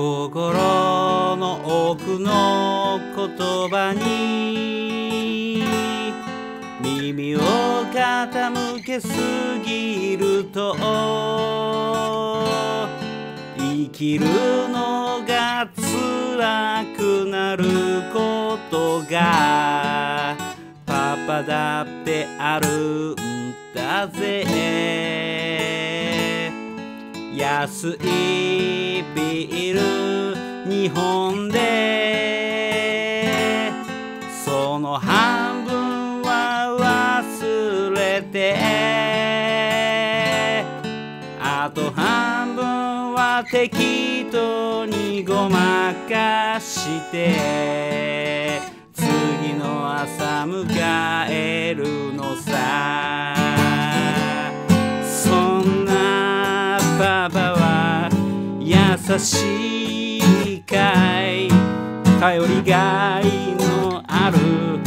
心の奥の言葉に耳を傾けすぎると生きるのが辛くなることがパパだってあるんだぜ。安いビール2本でその半分は忘れてあと半分は適当にごまかして次の朝迎えるのさ優しいかい頼りがいのある